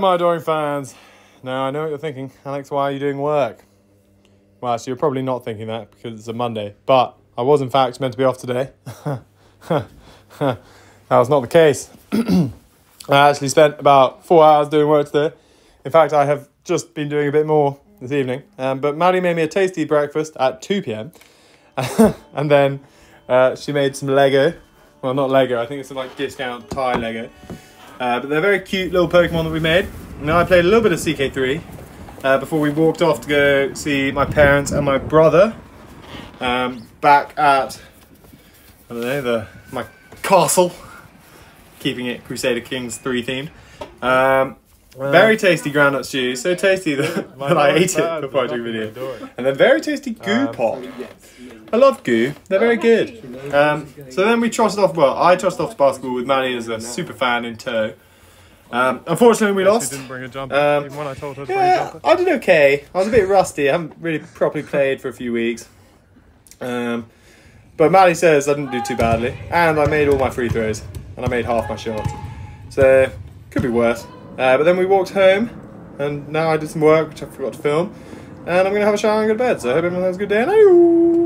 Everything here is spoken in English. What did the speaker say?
my adoring fans. Now, I know what you're thinking. Alex, why are you doing work? Well, actually, you're probably not thinking that because it's a Monday. But I was, in fact, meant to be off today. that was not the case. I actually spent about four hours doing work today. In fact, I have just been doing a bit more this evening. Um, but Maddie made me a tasty breakfast at 2 p.m. and then uh, she made some Lego. Well, not Lego, I think it's like discount Thai Lego. Uh, but they're very cute little Pokemon that we made. Now I played a little bit of CK3 uh, before we walked off to go see my parents and my brother um, back at I don't know the my castle, keeping it Crusader Kings three themed. Um, very tasty groundnut stew, so tasty that, that I ate it before I took a video. And then very tasty Gü pot. I love Gü. They're very good. Um, so then we trotted off. Well, I trotted off to basketball with Manny as a super fan in tow. Um, unfortunately, we lost. didn't bring a jumper, Um, even when I told her to Yeah. I did okay. I was a bit rusty. I haven't really properly played for a few weeks. Um, but Maddie says I didn't do too badly, and I made all my free throws, and I made half my shots. So could be worse. Uh, but then we walked home, and now I did some work which I forgot to film, and I'm gonna have a shower and go to bed. So I hope everyone has a good day, and adieu.